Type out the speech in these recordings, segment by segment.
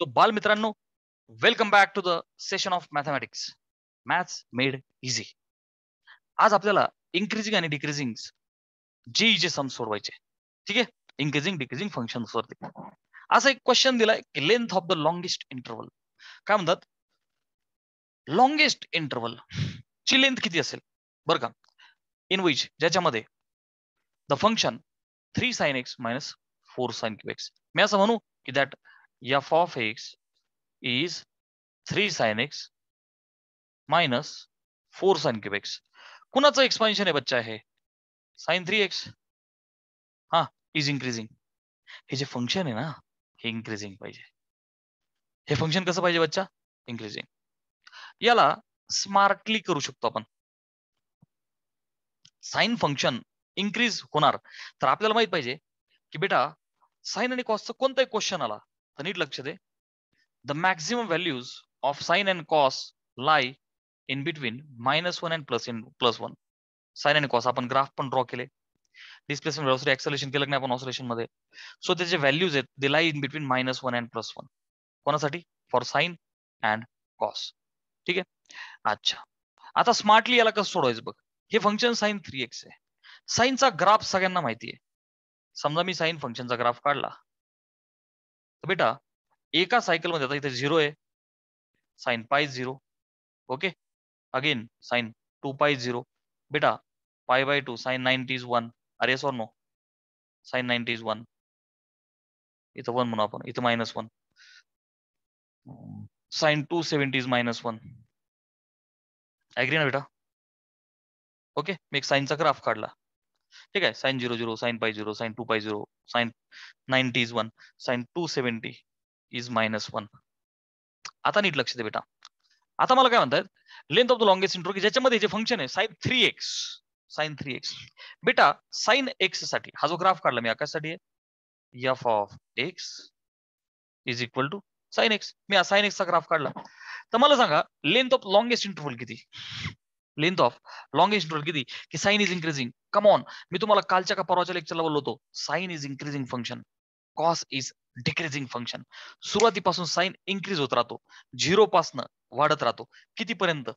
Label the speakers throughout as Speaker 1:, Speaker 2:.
Speaker 1: So बाल मित्रांनो welcome back to the session of mathematics maths made easy आज आपल्याला इन्क्रीजिंग आणि डिक्रीजिंग जे सम सोडवायचे ठीक आहे? इन्क्रीजिंग डिक्रीजिंग फंक्शन वरती असा एक क्वेश्चन दिलाय की length of the longest interval काय म्हणतात? लॉंगेस्ट इंटरवल ची लेंथ किती असेल? बरं का? इन विच ज्याच्यामध्ये the function three sine x minus four sine cube x मी असं म्हणू की that f of x is 3 sin x minus 4 sin cube x. कुणाचं एक्सपान्शन आहे बच्चा आहे साइन थ्री एक्स हा इज इन्क्रीजिंग हे जे फंक्शन आहे ना हे इन्क्रीजिंग पाहिजे. हे फंक्शन कसं पाहिजे बच्चा? इन्क्रीजिंग याला स्मार्टली करू शकतो आपण. साइन फंक्शन इन्क्रीज होणार. तर आपल्याला माहीत पाहिजे की बेटा साइन आणि कॉसचा कोणताही क्वेश्चन आला तर नीट लक्ष दे. The maximum values of sine and cos lie in between minus one and plus in plus one sine and cos आपण ग्राफ पण ड्रॉ केले. डिस्प्लेसमेंट व्यवस्थित एक्सलेशन केलं नाही आपण ऑसोलेशनमध्ये? सो त्याचे व्हॅल्यूज आहेत they lie in between minus one and plus one कोणासाठी? फॉर साइन अँड कॉस ठीक आहे? अच्छा. आता स्मार्टली याला कसं सोडवायचं बघ? हे फंक्शन साइन थ्री एक्स आहे. साईनचा ग्राफ सगळ्यांना माहिती आहे. समजा मी साइन फंक्शनचा ग्राफ काढला. तर बेटा एका सायकलमध्ये आता इथे झिरो आहे. Sine pi zero okay again sine two pi zero बेटा pi by two sine ninety is one अरे sorry no sine ninety is one इथं वन म्हणू आपण. इथं minus one sine two seventy is minus one agree ना बेटा? Okay मी एक साईनचा graph काढला. ठीक आहे? Sine zero zero sine pi zero sine two pi zero sine ninety is one sine two seventy is minus one. आता नीट लक्ष दे बेटा. आता मला काय म्हणतात? Length of the longest intro की ज्याच्यामध्ये जे फंक्शन आहे sine three x sine three x. बेटा साइन एक्ससाठी हा जो ग्राफ काढला मी आकाशसाठी आहे f of x is equal to sine x. Me sine एक्सचा ग्राफ काढला. तर मला सांगा लेंथ ऑफ लॉंगेस्ट इंटरव्हल किती? लेंथ ऑफ लॉंगेस्ट इंटरव्हल किती? की sine is increasing come on मी तुम्हाला कालच्या का परवाच्या लेक्चरला बोललो होतो. Sine is increasing function cos is decreasing function सुरुवातीपासून साईन इन्क्रीज होत राहतो. झिरो पासनं वाढत राहतो. कितीपर्यंत?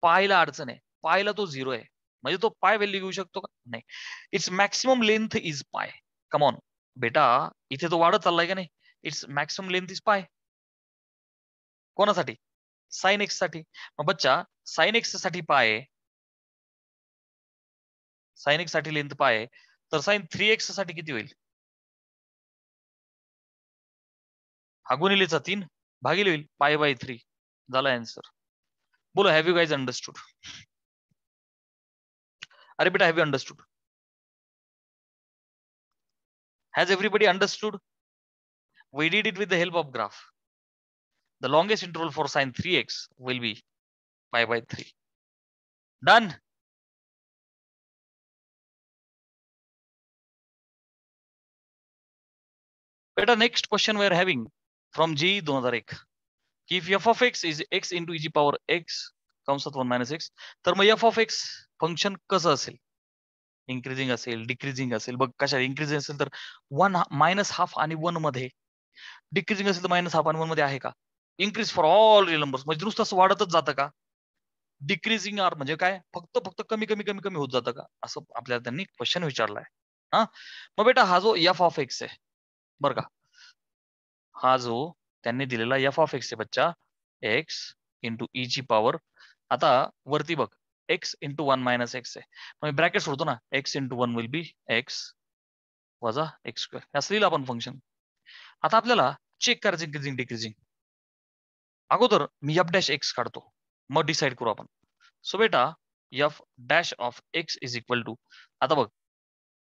Speaker 1: पायला अडचण आहे. पायला तो झिरो आहे. म्हणजे तो पाय व्हॅल्यू घेऊ शकतो का? नाही. इट्स मॅक्सिमम लेंथ इज पाय. कम ऑन बेटा इथे तो वाढत चाललाय का नाही? It's maximum length is pi. कोणासाठी? साईन एक्ससाठी. मग बच्चा साइन एक्ससाठी पाय साइन एक्ससाठी लेंथ पाय तर साईन थ्री एक्ससाठी किती होईल? हा गुणिलेचा तीन भागिले होईल पाय बाय थ्री झाला आन्सर बोला हॅव यू गाईज अंडरस्टूड अरे बेटा have you understood has everybody understood we did it with the help of graph. The longest interval for sine 3x will be pi by 3. Done. Better next question we are having from G 2001. If f of x is x into e जी power x कंसात 1 minus x तर मग f of x function कसं असेल increasing असेल decreasing असेल बघ कशा इन्क्रीजिंग असेल तर वन मायनस हाफ आणि वनमध्ये डिक्रीजिंग असेल तर मायनस हाफ आणि वनमध्ये आहे का increase for all real numbers म्हणजे नुसतं असं वाढतच जातं का डिक्रीजिंग आर म्हणजे काय? फक्त फक्त कमी कमी कमी कमी होत जातं का? असं आपल्याला त्यांनी क्वेश्चन विचारलाय. हा? मग बेटा हा जो एफ ऑफ एक्स आहे बर का? हा जो त्यांनी दिलेला एफ ऑफ एक्स आहे बच्चा एक्स इंटू ई ची पॉवर आता वरती बघ x into one minus x आहे. मग ब्रॅकेट सोडतो ना. X into one will be x वजा एक्स स्क्वेअर असं लिहिलं आपण फंक्शन आता आपल्याला चेक करायचं इन्क्रीजिंग डिक्रीजिंग अगोदर मी एफ डॅश एक्स काढतो. मग डिसाईड करू आपण. सो बेटा f dash of x is equal to आता बघ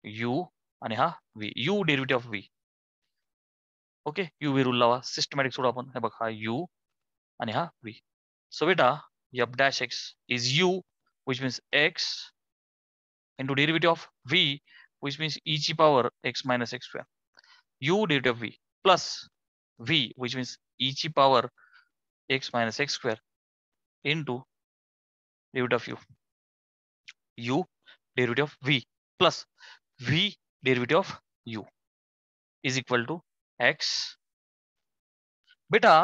Speaker 1: यू आणि हा v u derivative of v okay u v rule लावा. सिस्टमॅटिक सोडू आपण. हे बघ हा यू आणि हा व्ही सो बेटा f dash x is u which means x into derivative of v which means e ची power x minus x square u derivative of v plus v which means e ची power x minus x square. Into derivative of u. u derivative of v plus v derivative of u is equal to x बेटा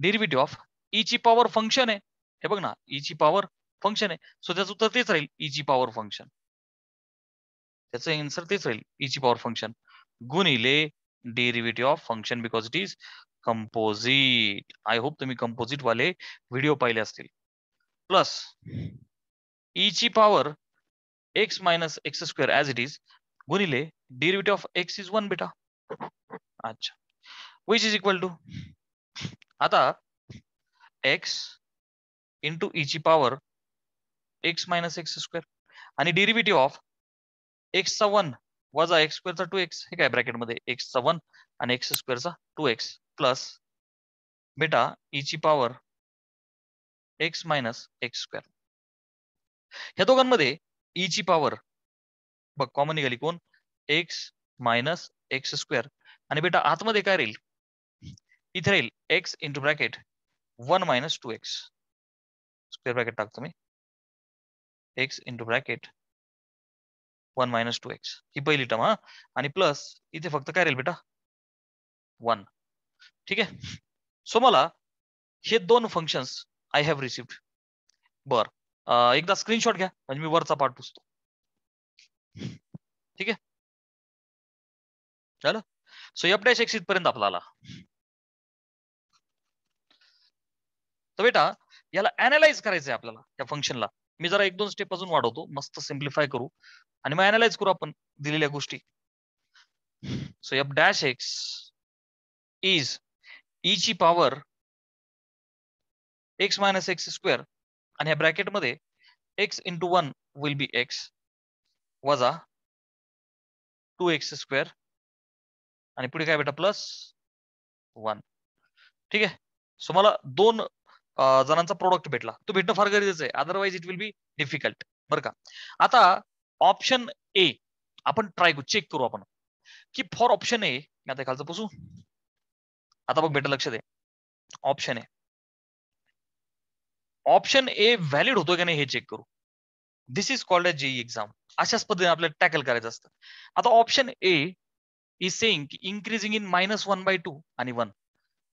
Speaker 1: derivative of of ची power function आहे हे बघ ना ईची power function आहे so त्याचं उत्तर तेच राहील ईची पॉवर फंक्शन त्याचं आन्सर तेच राहील ईची पॉवर फंक्शन गुणिले derivative of function because it is composite I hope तुम्ही कंपोजिट वाले व्हिडिओ पाहिले असतील. प्लस ईची power x minus x square as it is गुणिले derivative of x is one बेटा. अच्छा. विच इज इक्वल टू आता एक्स इंटू ईची power x minus x square आणि डेरिव्हेटिव्ह ऑफ एक्सचा वन वजा एक्स स्क्वेअरचा टू एक्स हे काय ब्रॅकेटमध्ये एक्सचा वन आणि एक्स स्क्वेअरचा टू एक्स प्लस बेटा ईची power x minus x square ह्या दोघांमध्ये e ईची पॉवर बघ कॉमन निघाली कोण? एक्स मायनस एक्स स्क्वेअर आणि बेटा आतमध्ये काय राहील? इथे राहील x into bracket one minus two x square bracket टाकतो मी. X into bracket one minus two x ही पहिली टर्म हा. आणि प्लस इथे फक्त काय राहील बेटा वन ठीक आहे? सो मला हे दोन फंक्शन्स आय हॅव रिसिव्ड बर. एकदा स्क्रीनशॉट घ्या. म्हणजे मी वरचा पार्ट पुसतो. ठीक आहे? झालं? सो एफ डॅश एक्स इथपर्यंत आपल्याला. तर बेटा याला अनालाइज करायचंय आपल्याला या फंक्शनला मी जरा एक दोन स्टेप अजून वाढवतो. मस्त सिम्प्लिफाय करू. आणि मग अनालाइज करू आपण दिलेल्या गोष्टी. So f dash x is e e ची power x minus x square आणि ह्या ब्रॅकेटमध्ये x into one will be x वजा टू एक्स स्क्वेअर आणि पुढे काय बेटा प्लस वन ठीक आहे? सो मला दोन जणांचा प्रोडक्ट भेटला. तो भेटणं फार गरजेचं आहे. Otherwise it will be difficult बरं का? आता ऑप्शन ए आपण ट्राय करू चेक करू आपण. की फॉर ऑप्शन ए मी आता खालचं पुसू. आता बघ बेटा लक्ष दे option A. Option A valid होतो का नाही हे चेक करू. This is called as JEE exam अशाच पद्धतीने आपल्याला टॅकल करायचं असतं. आता ऑप्शन ए इज सेईंग की increasing in minus one by two आणि वन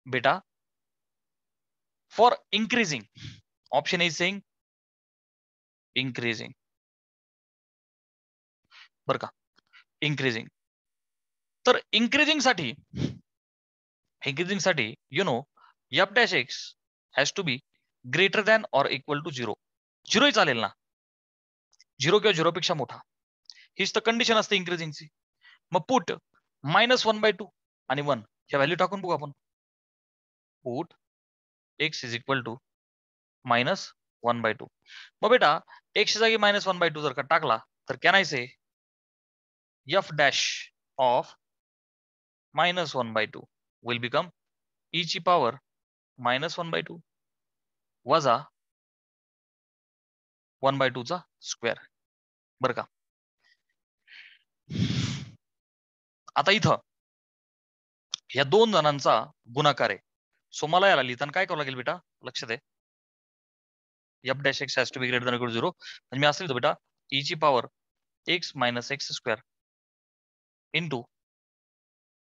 Speaker 1: बेटा for increasing option is saying increasing बर का? इन्क्रीजिंग तर इन्क्रीजिंगसाठी इन्क्रीजिंगसाठी you know f dash x has to be greater than or equal to zero झिरोही चालेल ना. Zero किंवा झिरोपेक्षा मोठा. हीच तर कंडिशन असते इन्क्रीजिंगची मग put minus one by two आणि वन ह्या व्हॅल्यू टाकून बघू आपण. Put x is equal to minus one by two मग बेटा एक्स जागी मायनस वन बाय टू जर का टाकला तर can I say f dash of minus one by two will become e ची power minus one by two वजा one by two चा स्क्वेअर बर का? आता इथं या दोन जणांचा गुणाकार आहे. सो मला याला लिहिताना काय करावं लागेल बेटा? लक्ष दे. F dash x has to be greater than equal zero म्हणजे मी असं लिहितो बेटा ई ची power x minus x square into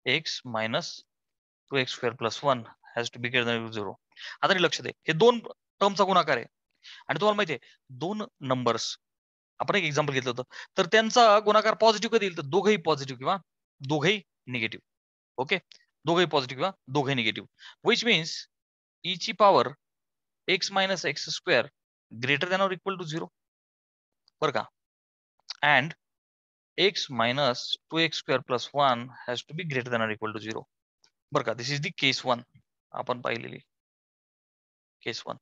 Speaker 1: x minus two x square plus one has to be greater than zero आता लक्ष दे. हे दोन टर्मचा गुणाकार आहे. आणि तुम्हाला माहिती आहे दोन नंबर्स आपण एक एक्झाम्पल घेतलं होतं. तर त्यांचा गुणाकार पॉझिटिव्ह कधी येईल? तर दोघंही पॉझिटिव्ह किंवा दोघंही निगेटिव्ह ओके दोघंही पॉझिटिव्ह किंवा दोघंही निगेटिव्ह विच मीन्स ई ची power x minus x square greater than or equal to zero बरं का? And x minus two x square plus one has to be greater than or equal to zero बरं का दिस is the case one आपण पाहिलेली. Case one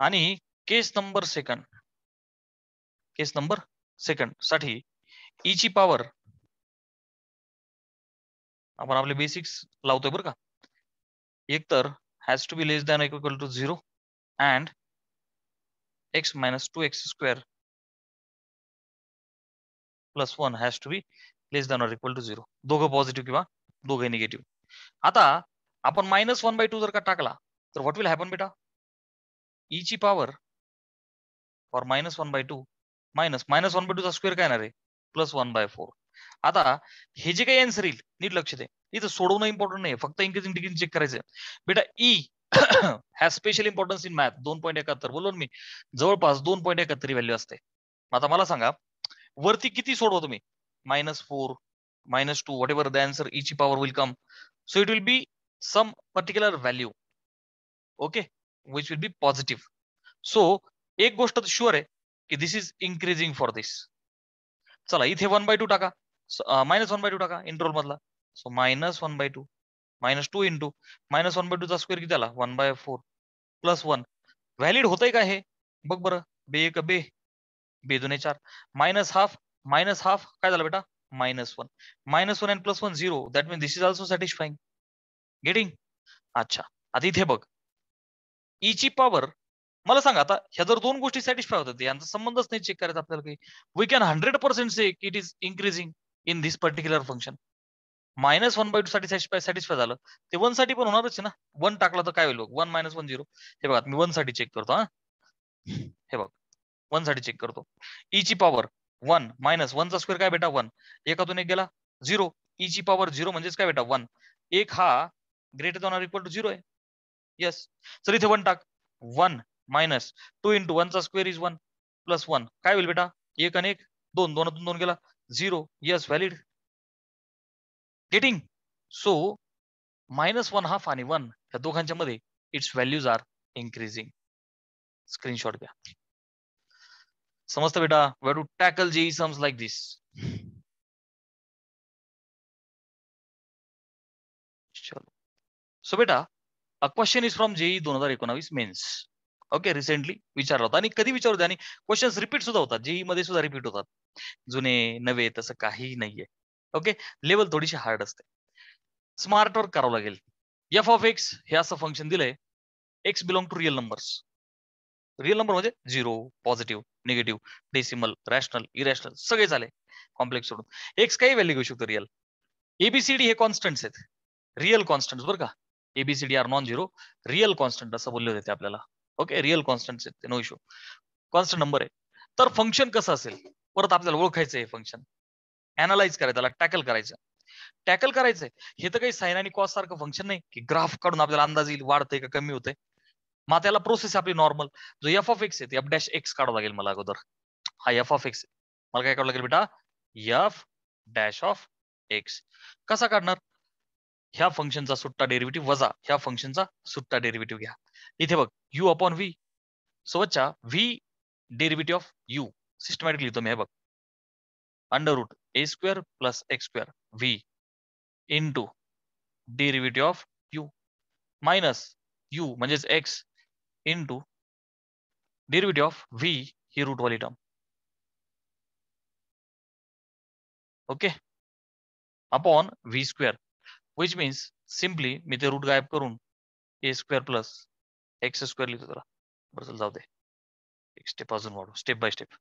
Speaker 1: आणि case number second case number सेकंडसाठी e ची power आपण आपले बेसिक्स लावतोय बरं का. एक तर has to be less than equal to zero and x minus two x square plus one has to be less than or equal to zero दोघं positive किंवा दोघे निगेटिव्ह आता आपण मायनस वन बाय टू जर का टाकला तर what will happen बेटा? ई ची power for minus one by two minus minus one by टूचा square काय येणार आहे? प्लस वन बाय फोर आता हे जे काही आन्सर येईल नीट लक्ष दे. इथं सोडवणं इम्पॉर्टंट नाही फक्त इन्क्रिजिंग डिग्री चेक करायचं बेटा E has special importance in math दोन पॉईंट एकाहत्तर बोललो मी. जवळपास दोन पॉईंट एकाहत्तर व्हॅल्यू असते. आता मला सांगा वरती किती सोडवा तुम्ही minus four minus two whatever the answer ईची power will come so it will be some particular value okay which will be positive so एक गोष्ट शुअर आहे की this is increasing for this चला इथे वन बाय टू टाका. Minus one by two टाका interval मधला. So minus one by two minus two into minus one by two चा स्क्वेअर किती आला one by four plus one valid होतंय का हे? बघ बरं. बे एक बे. बे दोन चार. मायनस हाफ मायनस हाफ काय झालं बेटा? Minus one minus one and plus one zero that means this is also satisfying getting? अच्छा. आता इथे बघ. E ईची पॉवर मला सांगा आता ह्या जर दोन गोष्टी सॅटिस्फाय होतात यांचा संबंधच नाही चेक करायचा आपल्याला काही. We can hundred percent say it is increasing in this particular function minus one by two साठी सॅटिस्फाय झालं. ते वनसाठी पण होणारच ना? वन टाकला तर काय होईल वन मायनस वन झिरो हे बघा मी वनसाठी चेक करतो हा. हे बघ. वनसाठी चेक करतो. E ईची पॉवर वन मायनस वनचा स्क्वेअर काय बेटा? वन. एकातून एक गेला झिरो. E ईची पॉवर झिरो म्हणजेच काय बेटा? वन. एक हा greater than or equal to zero आहे. येस चल इथे वन टाक. One minus two into वनचा square is one plus one. काय होईल बेटा? एक आणि एक दोन. दोनातून दोन गेला zero. Yes valid getting so minus one half आणि वन या दोघांच्या मध्ये it's values are increasing screenshot घ्या. समजतं बेटा? वे टू टॅकल जे सम्स लाईक दिस चलो. सो बेटा a question is from JEE दोन हजार एकोणावीस मेन्स ओके रिसेंटली विचारला होता आणि कधी विचारतो आणि क्वेश्चन रिपीट सुद्धा होतात. जेई मध्ये सुद्धा रिपीट होतात. जुने नवे तसं काही नाहीये. ओके लेवल थोडीशी हार्ड असते. स्मार्ट वर्क करावं लागेल. एफ ऑफ एक्स हे असं फंक्शन दिलंय. X belong to real numbers real number म्हणजे zero positive negative decimal rational irrational सगळे झाले. कॉम्प्लेक्स सोडून. एक्स काही व्हॅल्यू घेऊ शकतो real A B C D हे कॉन्स्टंट्स आहेत. रिअल कॉन्स्टंट बरं का? ABCD are non zero real constant असं बोलले होते आपल्याला. ओके रिअल कॉन्स्टंट आहेत नो इशू कॉन्स्टंट नंबर आहे. तर फंक्शन कसं असेल? परत आपल्याला ओळखायचं हे फंक्शन अनालाइज करायचं त्याला टॅकल करायचं. टॅकल करायचंय. हे तर काही साईन आणि कॉस सारखं फंक्शन नाही की ग्राफ काढून आपल्याला अंदाज येईल वाढतंय का कमी होतंय. मग त्याला प्रोसेस आपली नॉर्मल जो एफ ऑफ एक्स आहे एफ डॅश एक्स काढावं लागेल मला अगोदर. हा एफ ऑफ एक्स मला काय काढावं लागेल बेटा? एफ डॅश ऑफ एक्स कसा काढणार? ह्या फंक्शनचा सुट्टा डेरिव्हेटिव्ह वजा ह्या फंक्शनचा सुट्टा डेरिव्हेटिव्ह घ्या. इथे बघ यू अपॉन व्ही सोबतच्या V derivative of U systematic लिहितो मी हे बघ. Under root A square plus X square V into derivative of U minus U म्हणजेच X into derivative of V he रूटवाली term okay upon V square which means simply मी ते root गायब करून A square plus X square लिहितो त्याला बरं चल जाऊ दे. एक स्टेप अजून वाढू step by step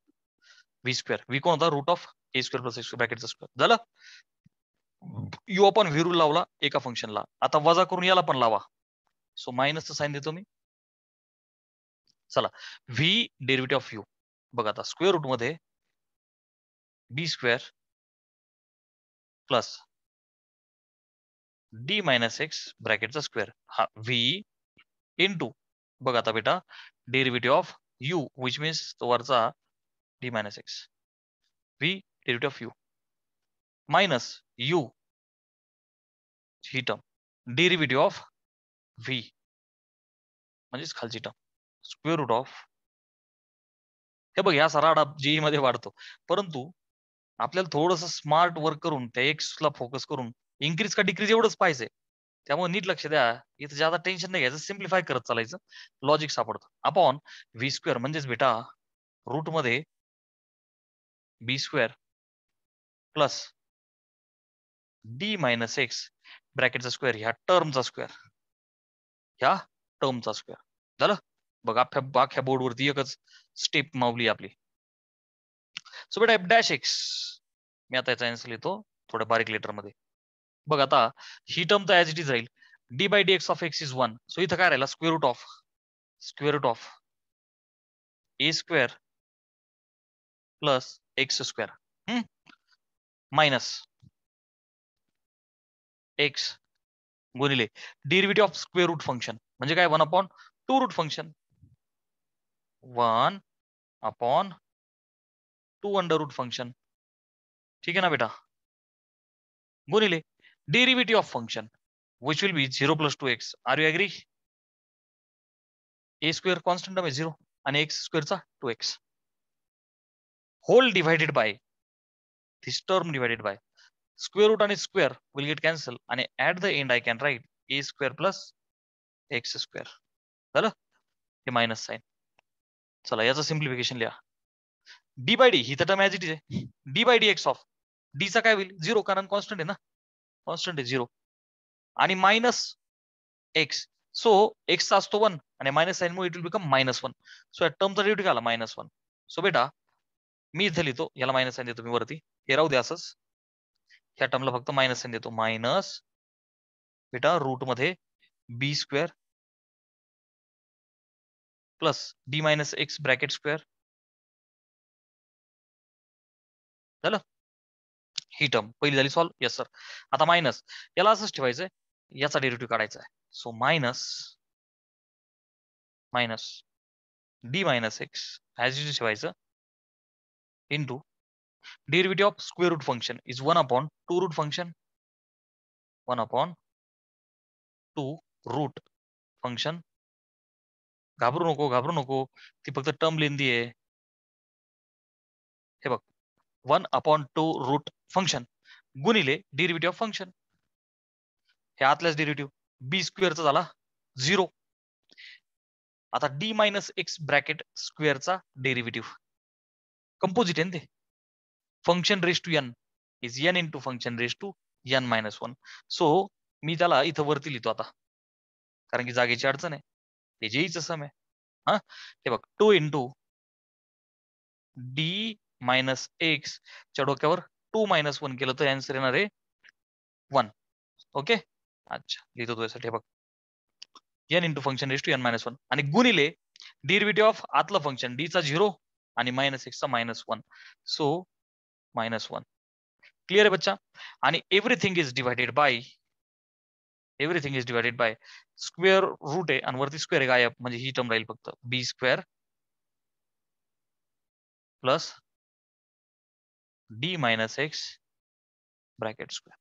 Speaker 1: V square V कोण होता? Root of A square plus X ब्रॅकेटचा square झालं? यू आपण व्ही रूल लावला एका फंक्शनला आता वजा करून याला पण लावा. सो मायनसचं साईन देतो मी. चला व्ही डेरिव्हेटिव्ह ऑफ़ यू बघा आता स्क्वेअर रूट मध्ये B square plus D minus X ब्रॅकेटचा square हा व्ही इन टू बघा आता बेटा derivative of U which means तो वरचा D minus X V derivative of U minus U he term derivative of V म्हणजेच खालची term square root of हे बघ या सराडा जीई मध्ये वाढतो. परंतु आपल्याला थोडस स्मार्ट वर्क करून त्या एक्सला फोकस करून इन्क्रीज का डिक्रीज एवढंच पाहिजे. त्यामुळे नीट लक्ष द्या. इथं ज्यादा टेन्शन नाही घ्यायचं सिम्प्लिफाय करत चालायचं. लॉजिक सापडतं. अपॉन व्ही स्क्वेअर म्हणजेच बेटा रूटमध्ये B square plus D minus X ब्रॅकेटचा square ह्या टर्मचा स्क्वेअर ह्या टर्मचा स्क्वेअर झालं? बघ अख्या अख्ख्या बोर्डवरती एकच स्टेप मावली आपली. सो बेटा एफ डॅश एक्स मी आता याचा आन्सर लिहितो थोड्या बारीक लेटरमध्ये. बघ आता ही टर्म तर ऍज इट इज राहील. D by D X of X is one so इथं काय राहिला? Square root of square root of A square plus X square minus X गुणिले derivative of square root function म्हणजे काय? One upon two root function one upon two under root function. ठीक आहे ना बेटा? गुणिले derivative of function which will be zero plus two X are you agree A square constant आहे zero आणि x स्क्वेअरचा two X whole divided by this term divided by square root आणि square will get cancel आणि at the end I can write a square plus x square. झालं? हे minus sine चला याचं simplification लिहा. D by D ही तर term as it is आहे. D by D X of D चा काय होईल? झिरो कारण कॉन्स्टंट आहे ना? कॉन्स्टंट आहे झिरो आणि मायनस एक्स सो एक्सचा असतो वन आणि मायनस साईन मुळे it will become minus one so या टर्मचा डेरिव्हेटिव्ह आला मायनस वन सो बेटा मी इथे लिहितो याला मायनस साईन देतो मी वरती. हे राहू द्या असंच. ह्या टर्मला फक्त मायनस साईन देतो. मायनस बेटा रूटमध्ये B square plus D minus X bracket square झालं? ही टर्म पहिली झाली सॉल्व येस सर आता मायनस याला असंच ठेवायचंय. याचा डेरिव्हेटिव्ह काढायचा आहे so minus minus D minus X as U ठेवायचं. Into derivative of square root function is one upon two root function one upon two root function घाबरू नको घाबरू नको. ती फक्त टर्म लेंदी आहे. हे बघ. One upon two root function गुणिले डिरिव्हेटिव्ह ऑफ फंक्शन हे आतल्याच डिरिव्हेटिव्ह बी स्क्वेअरचा झाला झिरो आता डी मायनस एक्स ब्रॅकेट स्क्वेअरचा डेरिव्हेटिव्ह कंपोजिट आहे ना ते. Function raise to N is N into function raise to N minus one so मी त्याला इथं वरती लिहितो आता. कारण की जागेची अडचण आहे. हे जेईच सम आहे. हा? हे बघ two into D minus X च्या डोक्यावर टू मायनस वन केलं तर अँसर येणार आहे वन ओके अच्छा लिहितो तुझ्यासाठी बघ. N into function raise to N minus one आणि गुणिले डिरिव्हेटिव्ह ऑफ आतलं फंक्शन डी चा झिरो आणि मायनस एक्सचा minus one so minus one clear आहे बच्चा? आणि everything is divided by everything is divided by square root आहे आणि वरती स्क्वेअर आहे गायब. म्हणजे ही टर्म राहील फक्त. B square plus D minus X bracket square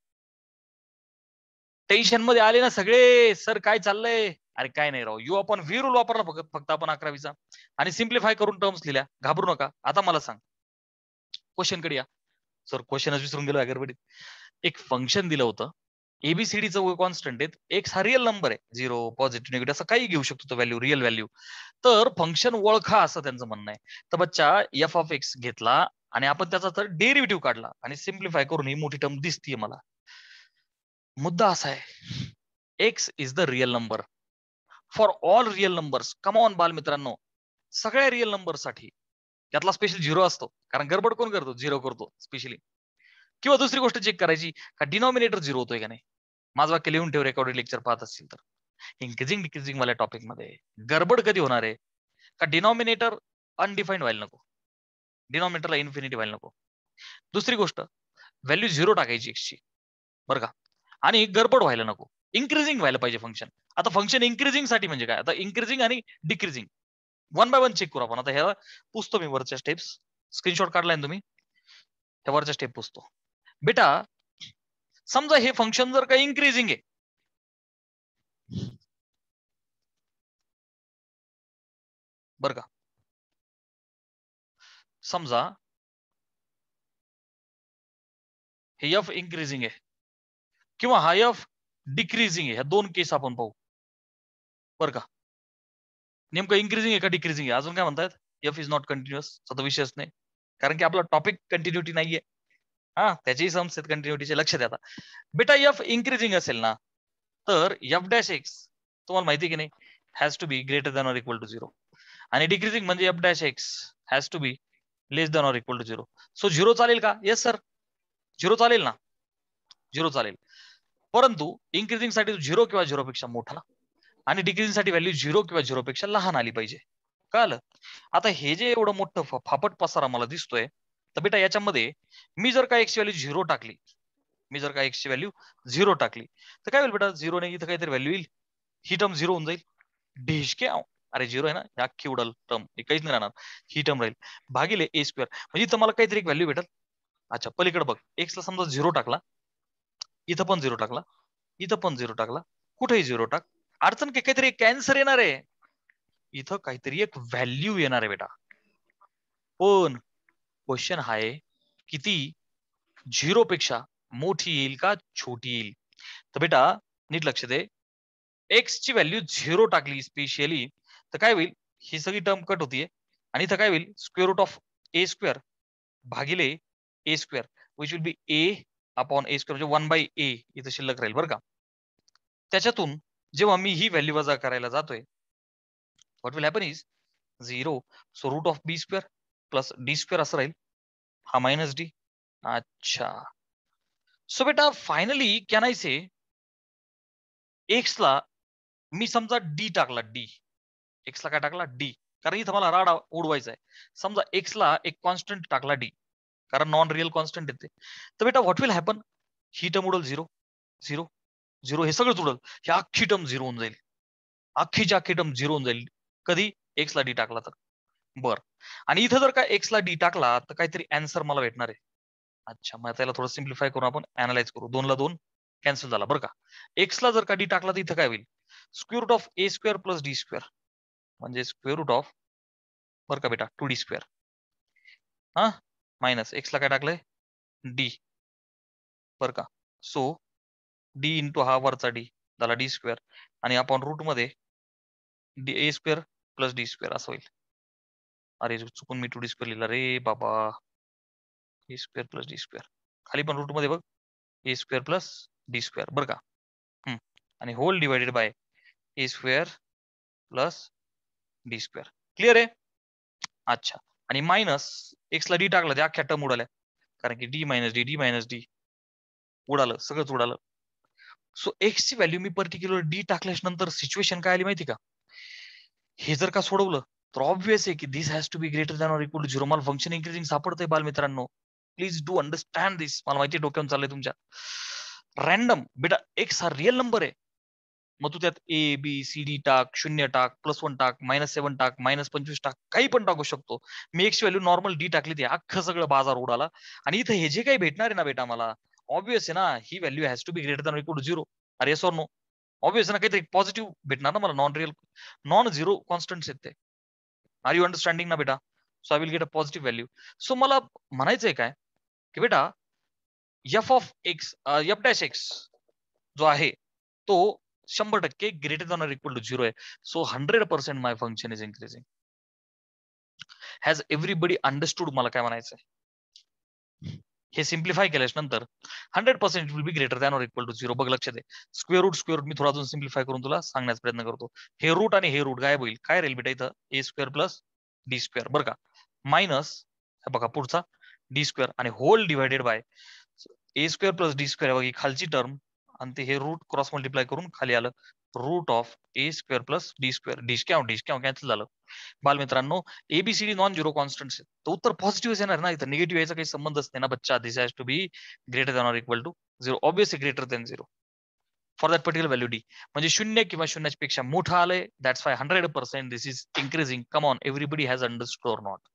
Speaker 1: टेन्शनमध्ये आले ना सगळे. सर काय चाललंय? अरे काय नाही राव. यू आपण व्ही रूल वापरला फक्त फक्त आपण अकरावीचा. आणि सिम्प्लिफाय करून टर्म्स लिहिल्या. घाबरू नका. आता मला सांग. क्वेश्चनकडे या. सर क्वेश्चनच विसरून गेलो अगरबडीत एक फंक्शन दिलं होतं. एबीसीडी एबीसीडीचं कॉन्स्टंट आहेत एक्स हा रिअल नंबर आहे. झिरो पॉझिटिव्ह निगेटिव्ह असं काही घेऊ शकतो तो व्हॅल्यू रिअल व्हॅल्यू तर फंक्शन ओळखा असं त्यांचं म्हणणं आहे. तर बच्चा एफ ऑफ एक्स घेतला आणि आपण त्याचा तर डेरिव्हेटिव्ह काढला आणि सिम्प्लिफाय करून ही मोठी टर्म दिसतीये मला. मुद्दा असा आहे. X is the real number for all real numbers come बाल बालमित्रांनो सगळ्या रिअल नंबरसाठी त्यातला स्पेशल झिरो असतो. कारण गडबड कोण करतो? झिरो करतो स्पेशली किंवा दुसरी गोष्ट चेक करायची का डिनॉमिनेटर झिरो होतोय का नाही? माझं वाक्य लिहून ठेव रेकॉर्डेड लेक्चर पाहत असतील तर. इन्क्रीजिंग डिक्रिझिंग वाल्या टॉपिकमध्ये. गडबड कधी होणार आहे? का डिनॉमिनेटर अनडिफाईंड व्हायला नको? डिनॉमिनेटरला इन्फिनिटी व्हायला नको? दुसरी गोष्ट व्हॅल्यू झिरो टाकायची एक्सची बरं का? आणि गडबड व्हायला नको. इन्क्रीजिंग व्हायला पाहिजे फंक्शन आता फंक्शन इन्क्रीजिंगसाठी म्हणजे काय? आता इन्क्रीजिंग आणि decreasing one by one check करू आपण. आता ह्या पुसतो मी वरच्या स्टेप्स स्क्रीनशॉट काढलाय तुम्ही? ह्या वरच्या स्टेप पुसतो. बेटा समजा हे फ़ंक्शन जर का इन्क्रीजिंग आहे. बर का? समजा हे एफ़ इन्क्रीजिंग आहे. किंवा हा एफ़ डिक्रीजिंग ह्या दोन केस आपण पाहू. बर का? नेमकं इन्क्रीजिंग आहे का डिक्रीजिंग आहे? अजून म्हणतात एफ़ इज़ नॉट कंटिन्युअस असा विषयच नाही. कारण की आपला टॉपिक कंटिन्युटी नाहीये. हा त्याचेही सम्स आहेत कंटिन्युटीचे लक्ष द्या बेटा एफ इन्क्रीजिंग असेल ना तर एफ डॅश एक्स तुम्हाला माहिती की नाही has to be greater than or equal to zero आणि डिक्रीजिंग म्हणजे F dash X has to be less than or equal to zero so zero चालेल का? येस सर झिरो चालेल ना? झिरो चालेल. परंतु इन्क्रीजिंगसाठी झिरो किंवा झिरो पेक्षा मोठा आणि डिक्रीजिंगसाठी व्हॅल्यू झिरो किंवा झिरो पेक्षा लहान आली पाहिजे. कळलं? आता हे जे एवढं मोठं फापट पसारा मला दिसतोय तर बेटा याच्यामध्ये मी जर का एक्सची व्हॅल्यू झिरो टाकली मी जर का एक्सची व्हॅल्यू झिरो टाकली तर काय होईल बेटा? झिरो नाही इथं काहीतरी व्हॅल्यू येईल. ही टर्म झिरो होऊन जाईल. ढिशके अरे झिरो आहे ना? या अख्खी उडल टर्म हे काहीच नाही राहणार. ही टर्म राहील. भागिले ए स्क्वेअर म्हणजे इथं मला काहीतरी एक व्हॅल्यू भेटल. अच्छा पलीकडे बघ. एक्सला समजा झिरो टाकला. इथं पण झिरो टाकला. इथं पण झिरो टाकला. कुठेही झिरो टाक. अडचण काहीतरी कॅन्सर येणार आहे. इथं काहीतरी एक व्हॅल्यू येणार आहे बेटा. पण क्वेश्चन हा आहे किती झिरो पेक्षा मोठी येईल का छोटी येईल? तर बेटा नीट लक्ष दे. एक्स ची व्हॅल्यू झिरो टाकली स्पेशली तर काय होईल? ही सगळी टर्म कट होतीये. आणि इथं काय होईल? Square root of A square भागिले A square which will be A upon A square म्हणजे वन बाय ए इथं शिल्लक राहील बरं का? त्याच्यातून जेव्हा मी ही व्हॅल्यू वजा करायला जातोय what will happen is zero so root of B square plus D square असं राहील. हा मायनस डी अच्छा. सो बेटा फायनली कॅन आय से एक्सला मी समजा डी टाकला डी एक्स ला काय टाकला? डी कारण इथं मला राडा उडवायचा आहे समजा एक्स ला एक कॉन्स्टंट टाकला डी कारण नॉन रिअल कॉन्स्टंट येते. तर बेटा व्हॉट विल हॅपन ही टर्म उडल झिरो झिरो झिरो हे सगळंच उडल. ही अख्खी टर्म झिरो होऊन जाईल. अख्खीची अख्खी टर्म झिरो होऊन जाईल. कधी? एक्सला डी टाकला तर. बर. आणि इथं जर का एक्सला डी टाकला तर काहीतरी अँसर मला भेटणार आहे. अच्छा मग त्याला थोडं सिम्प्लिफाय करून आपण अनालाइज करू. दोनला दोन कॅन्सल झाला. बरं का. एक्सला जर का डी टाकला तर इथं काय होईल? Square root of A square plus D square म्हणजे स्क्वेअर रूट ऑफ बरं का बेटा टू डी स्क्वेअर हा? मायनस एक्सला काय टाकलंय? डी बरं का. सो डी इंटू हा वरचा डी झाला डी स्क्वेअर आणि आपण रूटमध्ये D A square plus D square असं होईल. अरे चुकून मी टू डी स्क्वेअर लिहिला रे बाबा. A square plus D square खाली पण रूटमध्ये बघ. A square plus D square बरं का? आणि whole divided by A square plus D square clear आहे? अच्छा. आणि मायनस एक्सला डी टाकलं ते अख्ख्या टर्म उडाल्या. कारण की D minus D D minus D उडालं. सगळंच उडालं. सो एक्सची व्हॅल्यू मी पर्टिक्युलर डी टाकल्याच्या नंतर सिच्युएशन काय आली माहिती का? हे जर का सोडवलं तर ऑब्विस आहे की this has to be greater than or equal to zero मला फंक्शन इन्क्रीजिंग सापडतंय बालमित्रांनो. प्लीज डू अंडरस्टँड दिस मला माहिती डोक्यावर चाललंय तुमच्या. रॅन्डम बेटा एक्स हा रिअल नंबर आहे. मग तू त्यात ए बी सी डी टाक शून्य टाक प्लस वन टाक मायनस सेवन टाक मायनस पंचवीस टाक काही पण टाकू शकतो. मी एक्स व्हॅल्यू नॉर्मल डी टाकली ते अख्खं सगळं बाजार उडाला. आणि इथे हे जे काही भेटणार आहे ना बेटा मला ऑब्विस आहे ना ही value has to be greater than equal to zero अरे सॉर नो ऑब्विस ना काहीतरी पॉझिटिव्ह भेटणार ना मला non real non zero constant आहेत ते. आर यू अंडरस्टँडिंग ना बेटा? So I will get a positive value so मला म्हणायचंय काय? की बेटा F of X F dash X जो आहे तो शंभर टक्के greater than or equal to zero आहे. So hundred percent my function is increasing has everybody understood मला काय म्हणायचंय हे सिम्प्लिफाय केल्याच्यानंतर hundred percent will be greater than or equal to zero बघ लक्ष दे स्क्वेअर रूट स्क्वेअर रूट मी थोडा अजून सिम्प्लिफाय करून तुला सांगण्याचा प्रयत्न करतो. हे रूट आणि हे रूट गायब होईल. काय राहील बेटा इथं? A square plus D square बरं का? मायनस बघा पुढचा डी स्क्वेअर आणि whole divided by A square plus D square बघा खालची टर्म आणि ते हे रूट क्रॉस मल्टिप्लाय करून खाली आलं. Root of A square plus D square discount discount cancel झालं. बालमित्रांनो एबीसीडी नॉन झिरो कॉन्स्टंट तर उत्तर पॉझिटिव्ह येणार ना इथं. निगेटिव्ह याचा काही संबंधच नाही ना बच्चा. This has to be greater than or equal to zero obviously greater than zero for that particular value D म्हणजे शून्य किंवा शून्यापेक्षा मोठा आलंय. That's five hundred percent this is increasing come on everybody has understood not